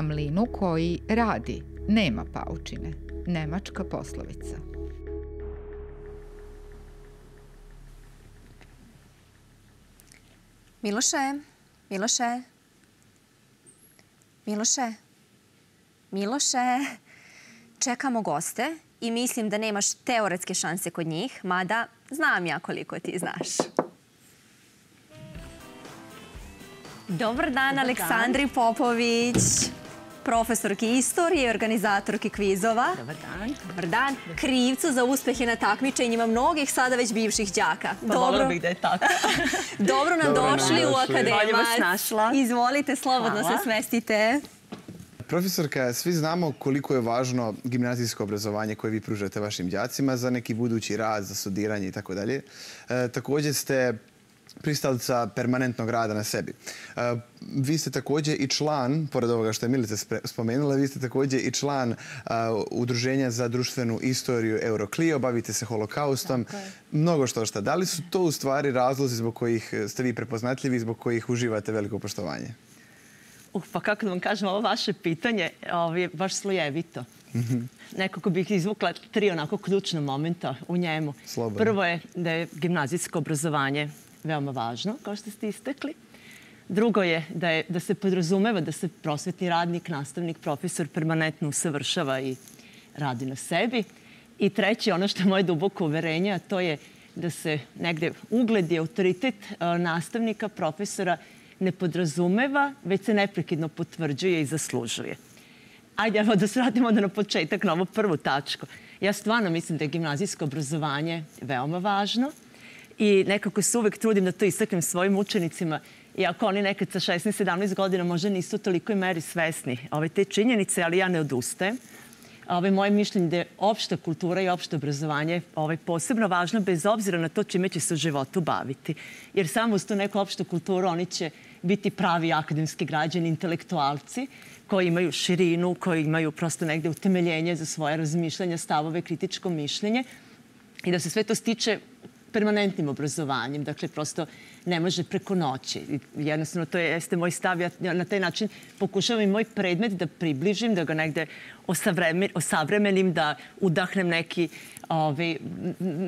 Na mlinu koji radi nema paučine. Nemačka poslovica. Miloše, Miloše, Miloše, Miloše, čekamo goste i mislim da nemaš teoretske šanse kod njih, mada znam ja koliko ti znaš. Dobar dan, Aleksandri Popović, profesorki istorije i organizatorki kvizova. Dobar dan. Dobar dan. Krivcu za uspehe na takmičenjima mnogih sada već bivših đaka. Pa voljela bih da je tako. Dobro nam došli u. Bolje vas akademac. našla. Izvolite, slobodno Hvala. se smestite. Profesorka, svi znamo koliko je važno gimnazijsko obrazovanje koje vi pružate vašim đacima za neki budući rad, za studiranje i tako dalje. E, Također ste pristalica permanentnog rada na sebi. E, Vi ste također i član, pored ovoga što je Milica spomenula, vi ste također i član a, Udruženja za društvenu istoriju Euroclio, bavite se holokaustom, mnogo što šta. Da li su to u stvari razlozi zbog kojih ste vi prepoznatljivi i zbog kojih uživate veliko poštovanje? Uh, pa kako da vam kažem, ovo vaše pitanje ovo je baš slojevito. Nekako bih izvukla tri onako ključna momenta u njemu. Slobodno. Prvo je da je gimnazijsko obrazovanje veoma važno, kao što ste istekli. Drugo je da, je da se podrazumeva da se prosvetni radnik, nastavnik, profesor permanentno usavršava i radi na sebi. I treće, ono što je moje duboko uverenje, a to je da se negde ugled i autoritet e, nastavnika, profesora ne podrazumeva, već se neprekidno potvrđuje i zaslužuje. Ajde, evo da se vratimo onda na početak, na ovu prvu tačku. Ja stvarno mislim da je gimnazijsko obrazovanje veoma važno i nekako se uvek trudim da to istaknem svojim učenicima, iako oni nekad sa 16-17 godina možda nisu u tolikoj meri svesni ove te činjenice, ali ja ne odustajem. Ove, moje mišljenje da je opšta kultura i opšte obrazovanje ovaj, posebno važno bez obzira na to čime će se u životu baviti. Jer samo uz tu neku opštu kulturu oni će biti pravi akademski građani, intelektualci koji imaju širinu, koji imaju prosto negde utemeljenje za svoje razmišljanja, stavove, kritičko mišljenje i da se sve to stiče permanentnim obrazovanjem. Dakle, prosto ne može preko noći. Jednostavno, to je, jeste moj stav. Ja na taj način pokušavam i moj predmet da približim, da ga negde osavreme- osavremenim, da udahnem neki ovaj,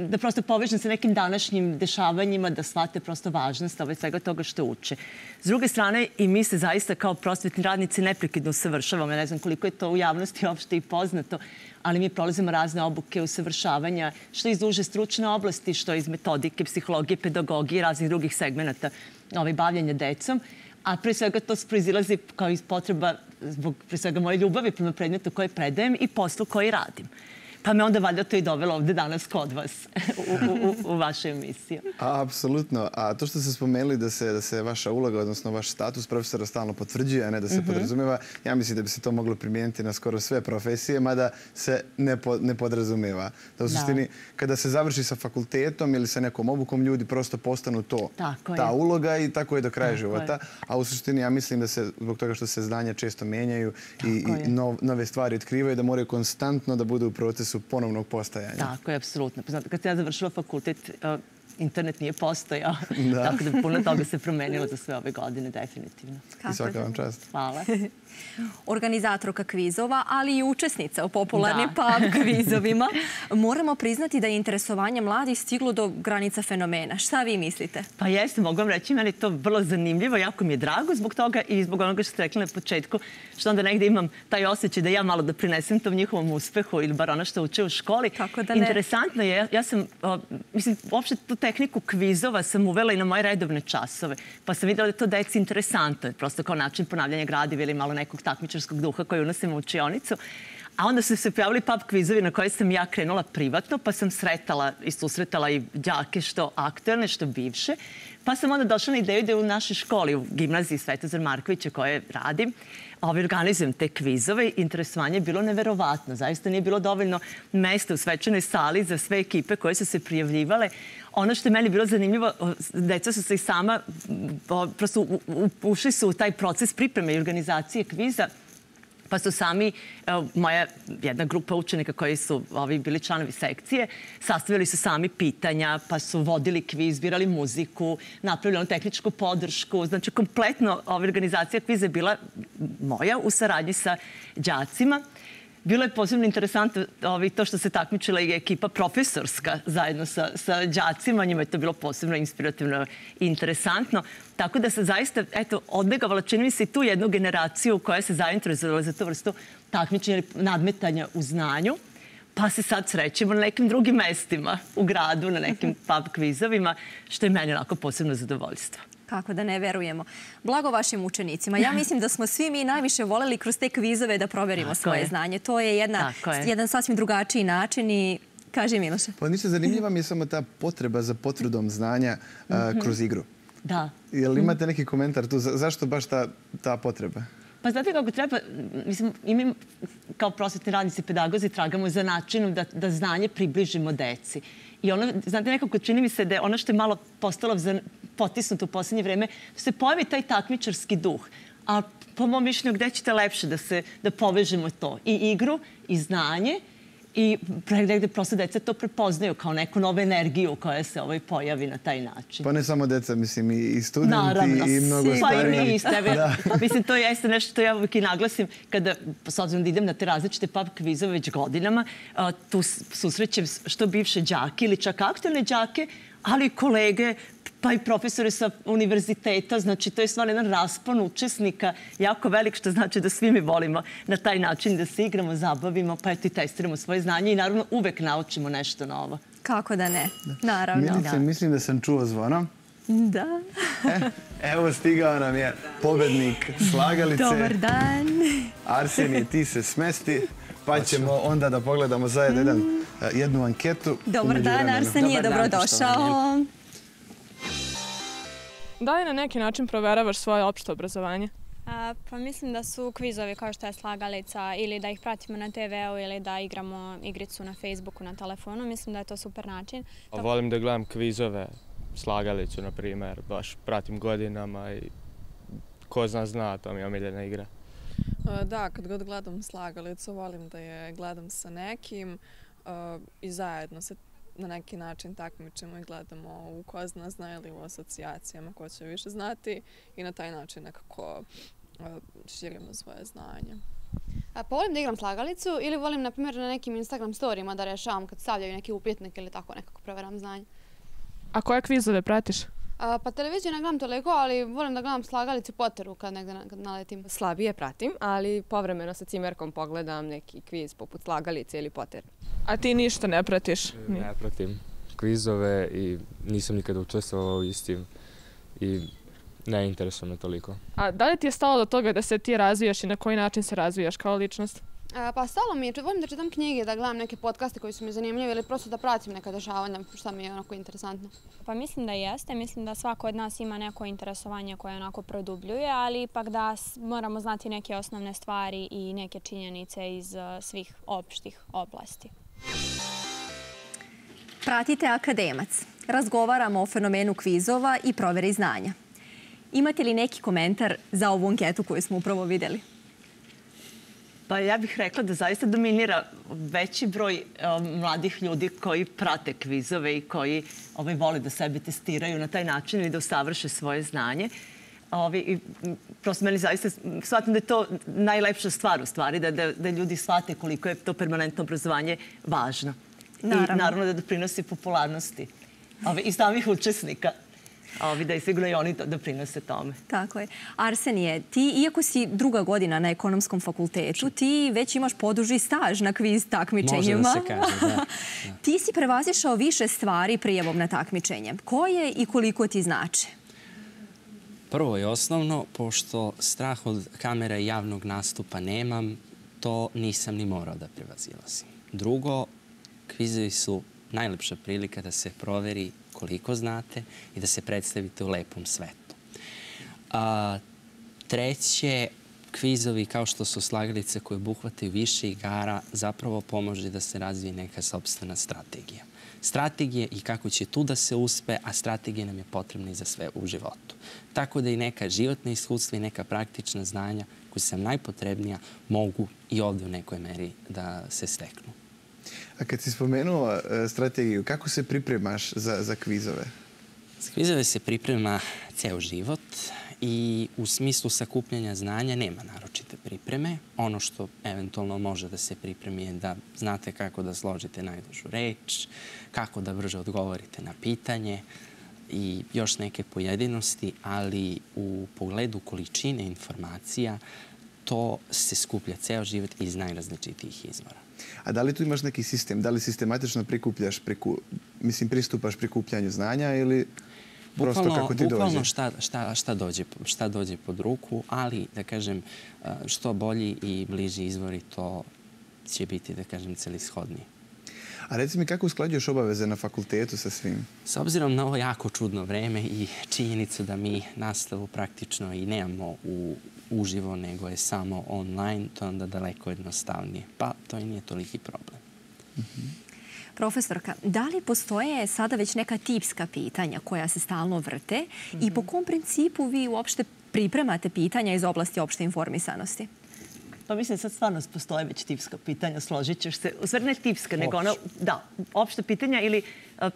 da prosto povežem sa nekim današnjim dešavanjima, da shvate prosto važnost ovaj, svega toga što uče. S druge strane, i mi se zaista kao prosvetni radnici neprekidno usavršavamo. Ja ne znam koliko je to u javnosti uopšte i poznato, ali mi prolazimo razne obuke usavršavanja, što iz duže stručne oblasti, što iz metodike, psihologije, pedagogije i raznih drugih segmenata ovaj, bavljanja decom. A pre svega to proizilazi kao iz potreba zbog pre svega moje ljubavi prema predmetu koje predajem i poslu koji radim. Pa me onda valjda to i dovelo ovde danas kod vas u, u, u, emisiju. A, apsolutno. A to što ste spomenuli da se, da se vaša uloga, odnosno vaš status profesora stalno potvrđuje, a ne da se podrazumeva, ja mislim da bi se to moglo primijeniti na skoro sve profesije, mada se ne, po, ne podrazumeva. Da u Da. suštini, kada se završi sa fakultetom ili sa nekom obukom, ljudi prosto postanu to. Tako je. ta uloga i tako je do kraja Tako života. je. A u suštini ja mislim da se, zbog toga što se znanja često menjaju i, Tako i nov- nove stvari otkrivaju, da moraju konstantno da budu u procesu ponovnog postajanja. Tako je, apsolutno. Pa Znate, kad sam ja završila fakultet, internet nije postojao. Da. Tako da puno toga se promenilo za sve ove godine, definitivno. I svaka vam čast. Hvala. Organizatorka kvizova, ali i učesnica u popularnim Da. pub kvizovima. Moramo priznati da je interesovanje mladih stiglo do granica fenomena. Šta vi mislite? Pa jeste, mogu vam reći, meni je to vrlo zanimljivo, jako mi je drago zbog toga i zbog onoga što ste rekli na početku, što onda negde imam taj osjećaj da ja malo da prinesem tom njihovom uspehu ili bar ono što uče u školi. Kako da ne? Interesantno je, ja sam, o, mislim, uopšte tu tehniku kvizova sam uvela i na moje redovne časove, pa sam videla da je to deci interesantno, prosto kao način ponavljanja gradiva ili malo nekog takmičarskog duha koji unosimo u učionicu. A onda su se pojavili pub kvizovi na koje sam ja krenula privatno, pa sam sretala i susretala i đake što aktuelne, što bivše. Pa sam onda došla na ideju da u našoj školi, u gimnaziji Svetozar Markovića koje radim, ovaj, organizujem te kvizove. Interesovanje je bilo neverovatno. Zaista nije bilo dovoljno mesta u svečanoj sali za sve ekipe koje su se prijavljivale. Ono što je meni bilo zanimljivo, deca su se i sama, prosto ušli su u taj proces pripreme i organizacije kviza Pa su sami, moja jedna grupa učenika koji su ovi, bili članovi sekcije, sastavili su sami pitanja, pa su vodili kviz, birali muziku, napravili ono tehničku podršku. Znači, kompletno ova organizacija kviza je bila moja u saradnji sa đacima. Bilo je posebno interesantno ovaj, to što se takmičila i ekipa profesorska zajedno sa, sa đacima. Njima je to bilo posebno inspirativno i interesantno. Tako da se zaista, eto, odbegavala, čini mi se, i tu jednu generaciju koja se zainteresovala za tu vrstu takmičenja ili nadmetanja u znanju. Pa se sad srećemo na nekim drugim mestima u gradu, na nekim pub kvizovima, što je meni onako posebno zadovoljstvo. Kako da ne verujemo. Blago vašim učenicima. Ja mislim da smo svi mi najviše voleli kroz te kvizove da proverimo Tako svoje je. znanje. To je, jedna, Tako je. jedan sasvim drugačiji način i kaže Miloše. Pa ništa zanimljiva mi je samo ta potreba za potvrdom znanja a, kroz igru. Da. Jel imate neki komentar tu? Za- Zašto baš ta, ta potreba? Pa znate kako treba, mislim, i mi kao prosvetni radnici, pedagozi tragamo za načinom da, da znanje približimo deci. I ono, znate, nekako čini mi se da je ono što je malo postalo za, potisnuto u poslednje vreme, da se pojavi taj takmičarski duh. A po mom mišljenju, gde ćete lepše da, se, da povežemo to? I igru, i znanje, i negde prosto deca to prepoznaju kao neku novu energiju koja se ovaj pojavi na taj način. Pa ne samo deca, mislim i, studenti Naravno. i mnogo Pa i stariji. mi iz tebe. Mislim, to jeste nešto što ja uvijek i naglasim kada, s obzirom da idem na te različite pub kvizove već godinama, tu susrećem što bivše đake ili čak aktualne đake, ali kolege, pa i profesore sa univerziteta. Znači, to je stvarno jedan raspon učesnika jako velik, što znači da svi mi volimo na taj način da se igramo, zabavimo, pa eto i testiramo svoje znanje i naravno uvek naučimo nešto novo. Kako da ne? Naravno. Milice, Da. mislim da sam čuo zvono. Da. Evo stigao nam je pobednik slagalice. Dobar dan. Arseni, ti se smesti. Pa ćemo onda da pogledamo zajedno jedan, e, jednu anketu. Dobar dan. Arsenije, Dobar dan, dobrodošao. Da li na neki način proveravaš svoje opšte obrazovanje? A, pa mislim da su kvizovi kao što je slagalica ili da ih pratimo na TV-u ili da igramo igricu na Facebooku, na telefonu. Mislim da je to super način. A volim da gledam kvizove, slagalicu, na primer, baš pratim godinama i ko zna zna, to mi je omiljena igra. Da, kad god gledam slagalicu, volim da je gledam sa nekim i zajedno se na neki način takmičimo i gledamo u ko zna zna ili u asocijacijama ko će više znati i na taj način nekako širimo svoje znanje. A, pa volim da igram slagalicu ili volim, na primjer, na nekim Instagram storijima da rešavam kad stavljaju neki upitnik ili tako nekako proveram znanje. A koje kvizove pratiš? A, pa televiziju ne gledam toliko, ali volim da gledam slagalicu Potteru kad negde na, kad naletim. Slabije pratim, ali povremeno sa cimerkom pogledam neki kviz poput slagalice ili poter. A ti ništa ne pratiš? Ni- Ne pratim kvizove i nisam nikada učestvovao u istim i ne interesuje me toliko. A da li ti je stalo do toga da se ti razvijaš i na koji način se razvijaš kao ličnost? A, pa stalo mi je, volim da čitam knjige, da gledam neke podcaste koji su mi zanimljivi ili prosto da pratim neka dešavanja šta mi je onako interesantno. Pa mislim da jeste. Mislim da svako od nas ima neko interesovanje koje onako produbljuje, ali ipak da moramo znati neke osnovne stvari i neke činjenice iz uh, svih opštih oblasti. Pratite Akademac. Razgovaramo o fenomenu kvizova i proveri znanja. Imate li neki komentar za ovu anketu koju smo upravo videli? Pa ja bih rekla da zaista dominira veći broj um, mladih ljudi koji prate kvizove i koji ovaj, vole da sebe testiraju na taj način ili da usavrše svoje znanje. Ovi, i, prosto meni zaista, shvatim da je to najlepša stvar u stvari, da, da, da ljudi shvate koliko je to permanentno obrazovanje važno. Naravno. I naravno da doprinosi popularnosti ovi, i samih učesnika. Ovi, da i sigurno i oni do- doprinose tome. Tako je. Arsenije, ti, iako si druga godina na ekonomskom fakultetu, ti već imaš poduži staž na kviz takmičenjima. Može da se kaže, da. ti si prevazišao više stvari prijavom na takmičenje. Koje i koliko ti znače? Prvo i osnovno, pošto strah od kamera i javnog nastupa nemam, to nisam ni morao da prevazilazim. Drugo, kvizovi su najlepša prilika da se proveri koliko znate i da se predstavite u lepom svetu. Treće, kvizovi kao što su slagalice koje obuhvataju više igara zapravo pomože da se razvije neka sobstvena strategija. Strategije i kako će tu da se uspe, a strategija nam je potrebna i za sve u životu. Tako da i neka životna iskustva i neka praktična znanja koji su nam najpotrebnija, mogu i ovde u nekoj meri da se steknu. A kad si spomenuo e, strategiju, kako se pripremaš za, za kvizove? Za kvizove se priprema ceo život i u smislu sakupljanja znanja nema naročite pripreme. Ono što eventualno može da se pripremi je da znate kako da složite najdužu reč, kako da brže odgovorite na pitanje i još neke pojedinosti, ali u pogledu količine informacija to se skuplja ceo život iz najrazličitijih izvora. A da li tu imaš neki sistem? Da li sistematično prikupljaš, priku, mislim, pristupaš prikupljanju znanja ili prosto bukvalno, kako ti dođe? Bukvalno šta, šta, šta, dođe, šta dođe pod ruku, ali da kažem što bolji i bliži izvori to će biti, da kažem, celishodniji. A reci mi kako usklađuješ obaveze na fakultetu sa svim? S obzirom na ovo jako čudno vreme i činjenicu da mi nastavu praktično i nemamo u uživo, nego je samo online, to je onda daleko jednostavnije. Pa to i nije toliki problem. Mm -hmm. Profesorka, da li postoje sada već neka tipska pitanja koja se stalno vrte mm -hmm. i po kom principu vi uopšte pripremate pitanja iz oblasti opšte informisanosti? Pa mislim, sad stvarno postoje već tipska pitanja, složit ćeš se. U stvari ne tipska, nego ono, da, opšte pitanja ili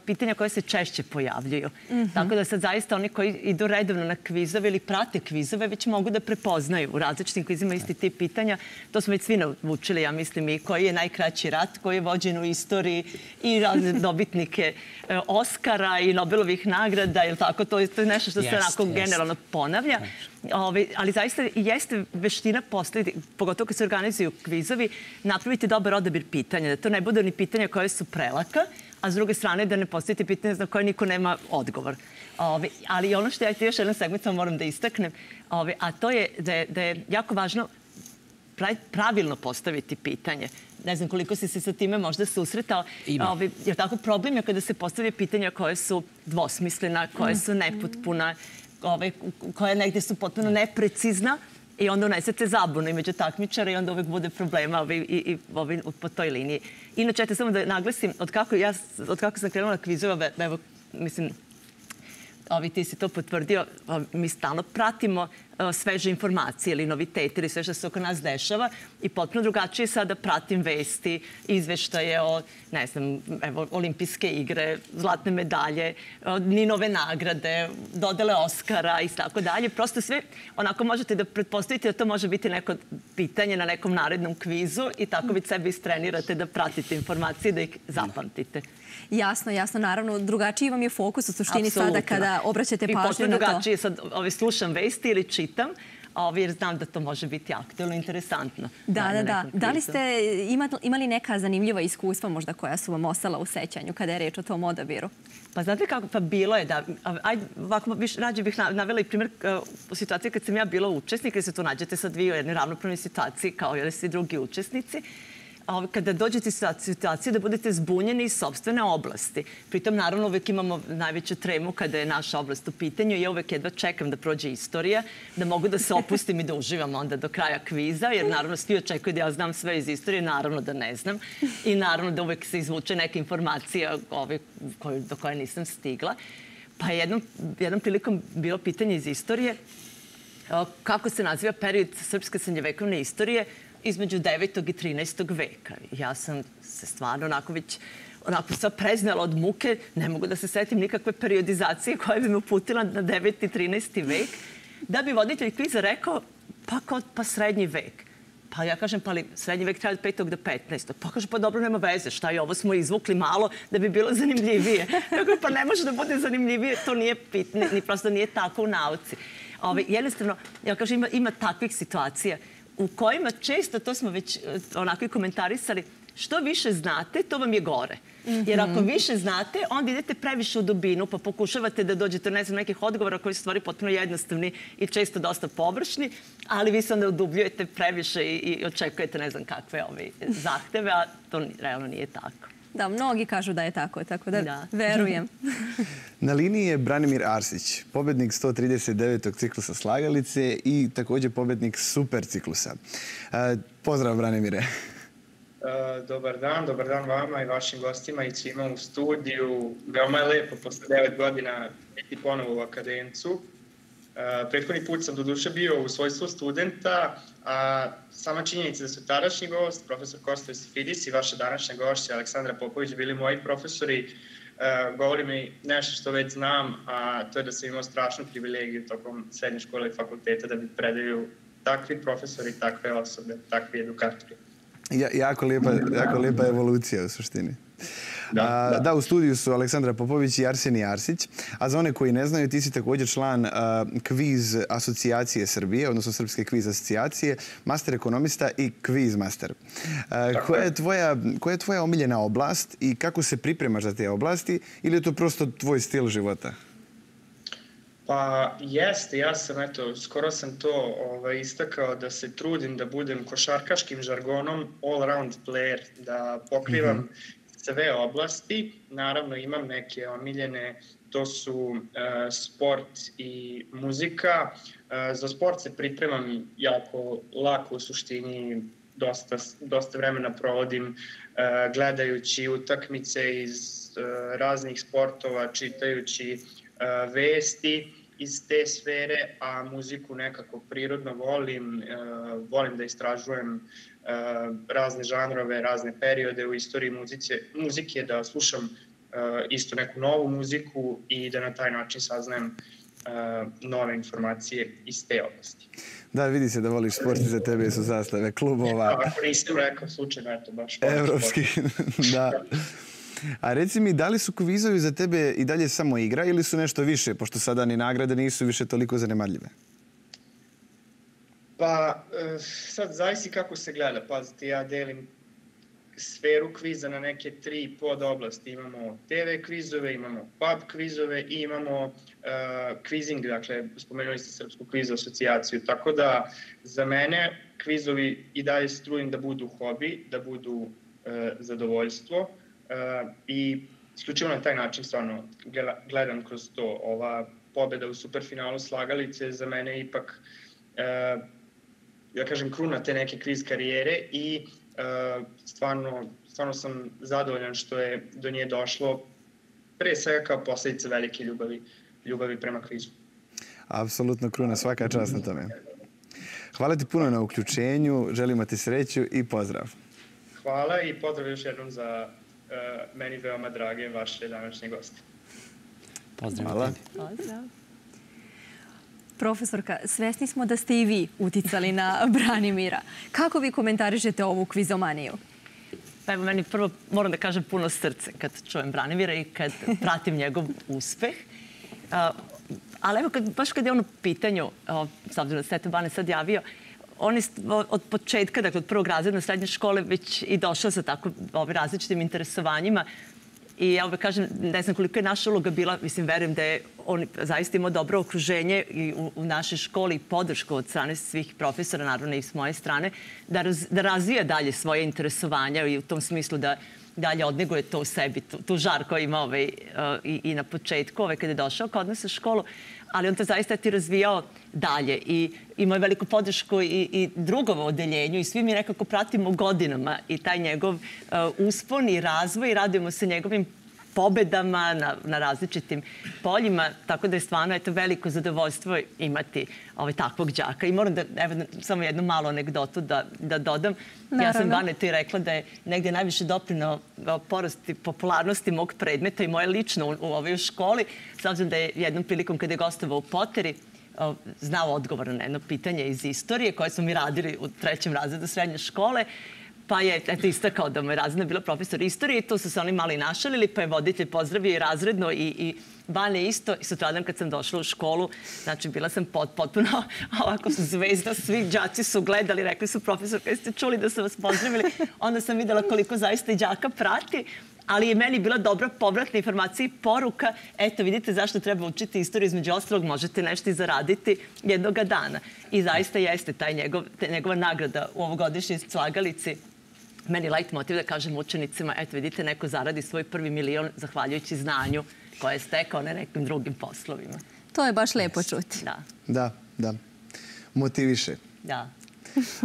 pitanja koje se češće pojavljuju. Mm -hmm. Tako da sad zaista oni koji idu redovno na kvizove ili prate kvizove već mogu da prepoznaju u različitim kvizima isti tip pitanja. To smo već svi naučili, ja mislim, i koji je najkraći rat, koji je vođen u istoriji i razne dobitnike e, Oscara i Nobelovih nagrada, ili tako, to je, to je nešto što se onako generalno ponavlja. Ove, ali zaista jeste veština postaviti, pogotovo kad se organizuju kvizovi, napraviti dobar odabir pitanja, da to ne bude ni pitanja koje su prelaka, a s druge strane da ne postavite pitanje za koje niko nema odgovor. Ove, ali ono što ja još jedan segment moram da istaknem, ove, a to je da, je da je jako važno pravilno postaviti pitanje. Ne znam koliko si se sa time možda susretao. Ima. Ove, jer tako problem je kada se postavljaju pitanja koje su dvosmislena, koje su nepotpuna, ove, koje negde su potpuno neprecizna i onda unesete zabunu među takmičara i onda uvek bude problema ovi, i, i ovi, po toj liniji. Inače, eto samo da naglasim, od kako, ja, od kako sam krenula kvizova, evo, mislim, ovi, ti si to potvrdio, mi stalno pratimo sveže informacije ili novitete ili sve što se oko nas dešava i potpuno drugačije sada pratim vesti, izveštaje o, ne znam, evo, olimpijske igre, zlatne medalje, ni nove nagrade, dodele Oscara i tako dalje. Prosto sve, onako možete da pretpostavite da to može biti neko pitanje na nekom narednom kvizu i tako vi sebi istrenirate da pratite informacije, da ih zapamtite. Jasno, jasno. Naravno, drugačiji vam je fokus u suštini Absolutno. sada kada obraćate pažnju na to. drugačije. Sad ovaj, slušam vesti ili čitam, a jer znam da to može biti aktualno interesantno. Da, da, da. Da li ste imali neka zanimljiva iskustva možda koja su vam ostala u sećanju kada je reč o tom odabiru? Pa znate kako, pa bilo je da, ajde, ovako, viš, rađe bih navela i primjer u situaciji kad sam ja bila učesnik, jer se tu nađete sad vi u jednoj ravnopravnoj situaciji kao i drugi učesnici kada dođete sa situacije da budete zbunjeni iz sobstvene oblasti. Pritom, naravno, uvek imamo najveću tremu kada je naša oblast u pitanju ja uvek jedva čekam da prođe istorija, da mogu da se opustim i da uživam onda do kraja kviza, jer naravno svi očekuju da ja znam sve iz istorije, naravno da ne znam. I naravno da uvek se izvuče neka informacija ove, koju, do koje nisam stigla. Pa jednom, jednom prilikom bilo pitanje iz istorije kako se naziva period srpske srednjevekovne istorije između 9. i 13. veka. Ja sam se stvarno onako već onako sad preznala od muke, ne mogu da se setim nikakve periodizacije koja bi me uputila na 9. i 13. vek, da bi voditelj kviza rekao, pa, kod, pa srednji vek. Pa ja kažem, pa li srednji vek traje od 5. do 15. Pa kaže, pa dobro, nema veze, šta je ovo smo izvukli malo da bi bilo zanimljivije. Kako, pa ne može da bude zanimljivije, to nije pitne, ni prosto nije tako u nauci. Ove, jednostavno, ja kažem, ima, ima takvih situacija u kojima često, to smo već e, onako i komentarisali, što više znate, to vam je gore. Jer ako mhm. više znate, onda idete previše u dubinu, pa pokušavate da dođete ne znam, nekih odgovora koji su stvari potpuno jednostavni i često dosta površni, ali vi se onda udubljujete previše i, i očekujete ne znam kakve ove zahteve, a to realno nije tako. Da, mnogi kažu da je tako, tako da, da. verujem. Na liniji je Branimir Arsić, pobednik 139. ciklusa Slagalice i takođe pobednik super ciklusa. E, pozdrav, Branimire. E, dobar dan, dobar dan vama i vašim gostima i svima u studiju. Veoma je lepo posle devet godina biti ponovo u akademcu. Prethodni put sam do duše bio u svojstvu studenta, a sama činjenica da su tadašnji gost, profesor Kosta Josifidis i vaša današnja gošća Aleksandra Popović bili moji profesori, govori mi nešto što već znam, a to je da sam imao strašnu privilegiju tokom srednje škole i fakulteta da mi predaju takvi profesori, takve osobe, takvi edukatori. Ja, jako, lijepa, jako lijepa evolucija u suštini. Da, a, da. da, u studiju su Aleksandra Popović i Arsenij Arsić. A za one koji ne znaju, ti si također član a, kviz asocijacije Srbije, odnosno Srpske kviz asocijacije, master ekonomista i kviz master. A, koja, je tvoja, koja je tvoja omiljena oblast i kako se pripremaš za te oblasti ili je to prosto tvoj stil života? Pa jeste, ja sam, eto, skoro sam to ovaj, istakao da se trudim da budem košarkaškim žargonom all-round player, da pokrivam mm -hmm sve oblasti. Naravno imam neke omiljene, to su uh, sport i muzika. Uh, za sport se pripremam jako lako u suštini, dosta, dosta vremena provodim uh, gledajući utakmice iz uh, raznih sportova, čitajući uh, vesti iz te sfere, a muziku nekako prirodno volim, uh, volim da istražujem Uh, razne žanrove, razne periode u istoriji muzice, muzike, da slušam isto neku novu muziku i da na taj način saznajem nove informacije iz te oblasti. Da, vidi se da voliš sport i za tebe su zastave klubova. Ja, ako nisam rekao slučajno, eto baš. Evropski, da. A reci mi, da li su kvizovi za tebe i dalje samo igra ili su nešto više, pošto sada ni nagrade nisu više toliko zanemarljive? Pa, e, sad zavisi kako se gleda. Pazite, ja delim sferu kviza na neke tri podoblasti. Imamo TV kvizove, imamo pub kvizove i imamo uh, kvizing, dakle, spomenuli ste Srpsku kviz asocijaciju. Tako da, za mene, kvizovi i dalje se trudim da budu hobi, da budu uh, zadovoljstvo uh, i isključivo na taj način stvarno gledam kroz to. Ova pobeda u superfinalu slagalice za mene ipak uh, ja kažem, kruna te neke kviz karijere i uh, stvarno, stvarno sam zadovoljan što je do nje došlo pre svega kao posledica velike ljubavi, ljubavi prema kvizu. Apsolutno kruna, svaka čast na tome. Hvala ti puno na uključenju, želimo ti sreću i pozdrav. Hvala i pozdrav još jednom za uh, meni veoma drage vaše današnje goste. Pozdrav. Hvala. Pozdrav. Profesorka, svesni smo da ste i vi uticali na Branimira. Kako vi komentarišete ovu kvizomaniju? Pa evo, meni prvo moram da kažem puno srce kad čujem Branimira i kad pratim njegov uspeh. Ali evo, kad, baš kad je on u pitanju, s obzirom da se Bane sad javio, on je od početka, dakle od prvog razreda srednje škole već i došao sa tako različitim interesovanjima. I ja uvek kažem, ne znam koliko je naša uloga bila, mislim, verujem da je on zaista imao dobro okruženje i u, u našoj školi podršku od strane svih profesora, naravno i s moje strane, da, raz, da razvija dalje svoje interesovanja i u tom smislu da dalje odneguje to u sebi, tu, tu žar koji ima ovaj, uh, i, i na početku, ovaj, kada je došao kod nas u školu, ali on to zaista ti razvijao dalje i imao je veliku podršku i, i drugovo odeljenju i svi mi nekako pratimo godinama i taj njegov uh, uspon i razvoj i radujemo se njegovim pobedama na, na različitim poljima, tako da je stvarno eto, veliko zadovoljstvo imati ovaj, takvog đaka. I moram da, evo, samo jednu malu anegdotu da, da dodam. Naravno. Ja sam Banetu i rekla da je negde najviše doprinao porosti popularnosti mog predmeta i moje lično u, u ovoj školi. S obzirom da je jednom prilikom kada je gostovao u Poteri, znao odgovor na jedno pitanje iz istorije koje smo mi radili u trećem razredu srednje škole pa je eto, istakao da mu je razredna bila profesor istorije i to su se oni mali našalili, pa je voditelj pozdravio i razredno i, i Bane isto. I sutradan kad sam došla u školu, znači bila sam pot, potpuno ovako zvezda, svi đaci su gledali, rekli su profesor, kada ste čuli da su vas pozdravili, onda sam videla koliko zaista i đaka prati, ali je meni bila dobra povratna informacija i poruka, eto vidite zašto treba učiti istoriju, između ostalog možete nešto i zaraditi jednoga dana. I zaista jeste taj njegov, njegova nagrada u ovogodišnjoj slagalici meni light motiv da kažem učenicima, eto vidite, neko zaradi svoj prvi milion zahvaljujući znanju koje je stekao na nekim drugim poslovima. To je baš lepo čuti. Da. Da, da. Motiviše. Da.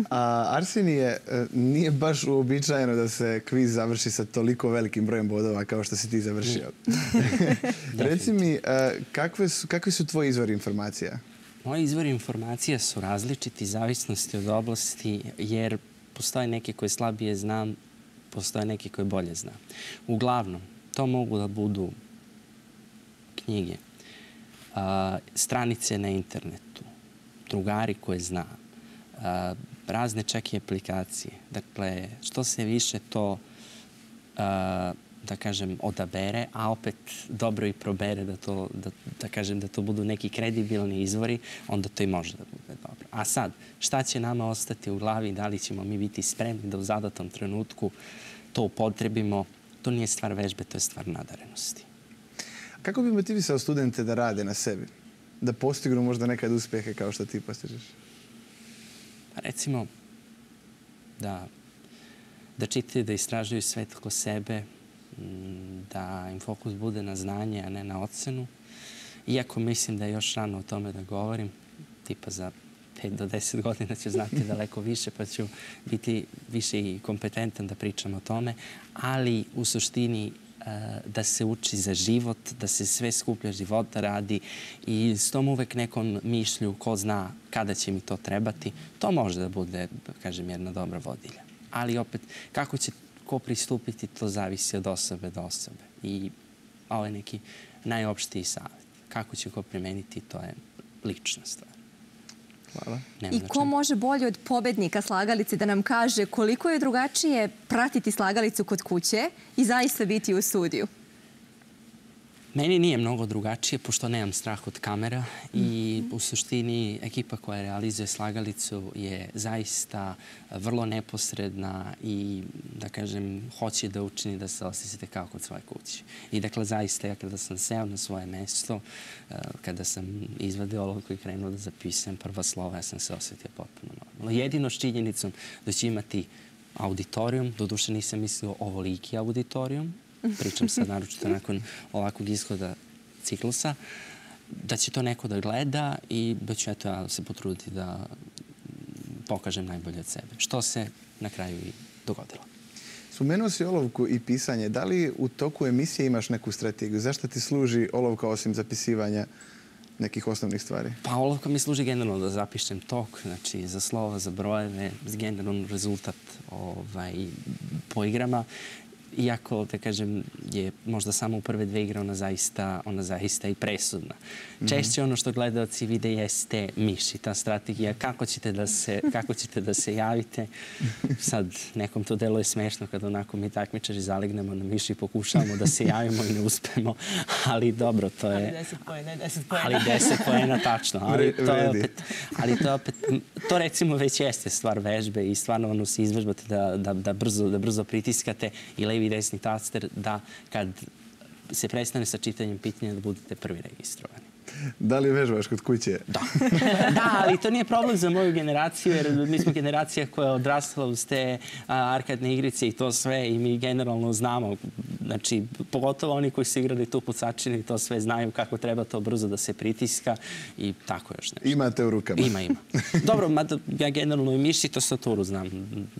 A Arsenije, e, nije baš uobičajeno da se kviz završi sa toliko velikim brojem bodova kao što si ti završio. Reci mi, e, kakve su, kakvi su tvoji izvori informacija? Moji izvori informacija su različiti zavisnosti od oblasti, jer postoje neke koje slabije znam, postoje neke koje bolje znam. Uglavnom, to mogu da budu knjige, a, stranice na internetu, drugari koje znam, razne čak i aplikacije. Dakle, što se više to da kažem, odabere, a opet dobro i probere da to, da, da kažem, da to budu neki kredibilni izvori, onda to i može da bude. A sad, šta će nama ostati u glavi, da li ćemo mi biti spremni da u zadatom trenutku to upotrebimo, to nije stvar vežbe, to je stvar nadarenosti. Kako bi motivisao studente da rade na sebi? Da postignu možda nekad uspehe kao što ti postižeš? Pa recimo, da, da čitaju, da istražuju svet oko sebe, da im fokus bude na znanje, a ne na ocenu. Iako mislim da je još rano o tome da govorim, tipa za 5 do 10 godina ću znati daleko više, pa ću biti više i kompetentan da pričam o tome, ali u suštini e, da se uči za život, da se sve skuplja života radi i s tom uvek nekom mišlju ko zna kada će mi to trebati, to može da bude, kažem, jedna dobra vodilja. Ali opet, kako će ko pristupiti, to zavisi od osobe do osobe. I ovo je neki najopštiji savjet. Kako će ko primeniti, to je lična stvar. Hvala. Nema I ko može bolje od pobednika slagalice da nam kaže koliko je drugačije pratiti slagalicu kod kuće i zaista biti u studiju? Meni nije mnogo drugačije, pošto nemam strah od kamera i u suštini ekipa koja realizuje slagalicu je zaista vrlo neposredna i, da kažem, hoće da učini da se osjećate kao kod svoje kuće. I dakle, zaista, ja kada sam seo na svoje mesto, eh, kada sam izvadio olovku i krenuo da zapisujem prva slova, ja sam se osjetio potpuno normalno. Jedino s činjenicom da će imati auditorijum, doduše nisam mislio ovoliki auditorijum, pričam sad naročito nakon ovakvog ishoda ciklusa, da će to neko da gleda i da ću eto ja se potruditi da pokažem najbolje od sebe. Što se na kraju i dogodilo. Spomenuo si olovku i pisanje. Da li u toku emisije imaš neku strategiju? Zašto ti služi olovka osim zapisivanja nekih osnovnih stvari? Pa olovka mi služi generalno da zapišem tok, znači za slova, za brojeve, generalno rezultat ovaj, po igrama iako, da kažem, je možda samo u prve dve igre ona zaista, ona zaista i presudna. -hmm. Češće ono što gledalci vide jeste miš i ta strategija kako ćete da se, kako ćete da se javite. Sad, nekom to deluje smešno kad onako mi takmičari zalignemo na miš i pokušavamo da se javimo i ne uspemo, ali dobro, to je... Ali deset pojena, deset pojena. Ali deset pojena, tačno. Ali to je opet, ali to opet, to recimo već jeste stvar vežbe i stvarno ono se izvežbate da, da, da, brzo, da brzo pritiskate i levi i desni taster da kad se prestane sa čitanjem pitanja da budete prvi registrovani. Da li vežbaš kod kuće? Da. da, ali to nije problem za moju generaciju, jer mi smo generacija koja je odrasla uz te a, arkadne igrice i to sve i mi generalno znamo, znači, pogotovo oni koji su igrali tu pucačini, to sve znaju kako treba to brzo da se pritiska i tako još nešto. Imate u rukama. Ima, ima. Dobro, mada ja generalno i miši to saturu znam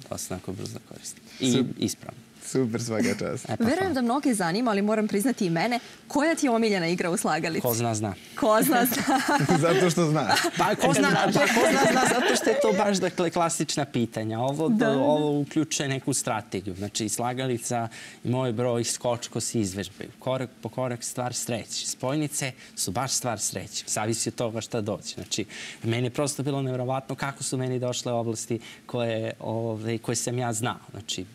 dosta onako brzo da koristim. I ispravno. Super, svaka čast. E, pa Verujem da mnoge zanima, ali moram priznati i mene, koja ti je omiljena igra u slagalici? Ko zna, zna. Ko zna, zna. zato što zna. Pa ko zna, pa, ko zna, zna, zato što je to baš dakle, klasična pitanja. Ovo, da, da. ovo uključuje neku strategiju. Znači, slagalica i moj broj skočko se izvežbaju. Korak po korak stvar sreće. Spojnice su baš stvar sreće. Zavisi od toga šta doće. Znači, meni je prosto bilo nevjerovatno kako su meni došle oblasti koje, ove, koje sam ja znao. Znači,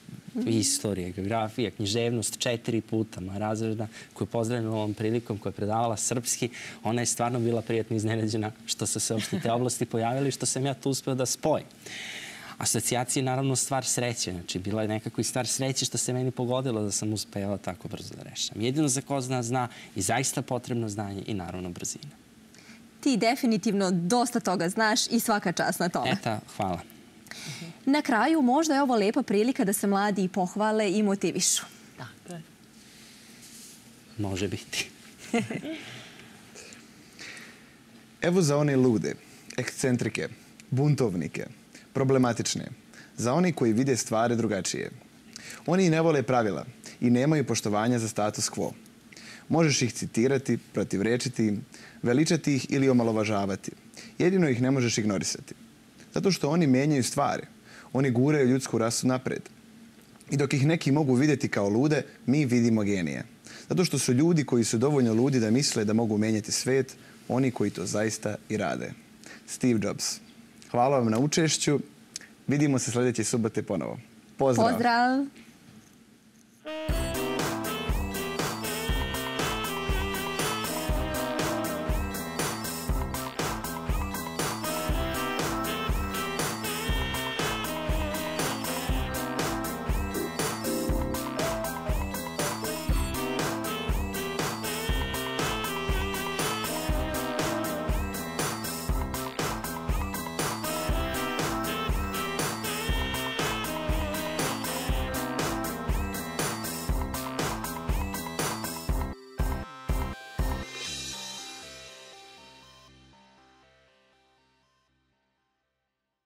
istorija, geografija, književnost, četiri puta. Moja razreda koju pozdravljam ovom prilikom, koja je predavala srpski, ona je stvarno bila prijatno iznenađena što su se uopšte te oblasti pojavili i što sam ja tu uspeo da spojim. Asocijacija je naravno stvar sreće. Znači, bila je nekako i stvar sreće što se meni pogodilo da sam uspeo tako brzo da rešam. Jedino za ko zna zna i zaista potrebno znanje i naravno brzina. Ti definitivno dosta toga znaš i svaka čast na tome. Eta, hvala. Na kraju, možda je ovo lepa prilika da se mladi pohvale i motivišu. Tako je. Može biti. Evo za one lude, ekscentrike, buntovnike, problematične, za oni koji vide stvari drugačije. Oni ne vole pravila i nemaju poštovanja za status quo. Možeš ih citirati, protivrečiti veličati ih ili omalovažavati. Jedino ih ne možeš ignorisati. Zato što oni menjaju stvari. Oni guraju ljudsku rasu napred. I dok ih neki mogu vidjeti kao lude, mi vidimo genije. Zato što su ljudi koji su dovoljno ludi da misle da mogu menjati svet, oni koji to zaista i rade. Steve Jobs. Hvala vam na učešću. Vidimo se sljedeće subote ponovo. Pozdrav! Pozdrav!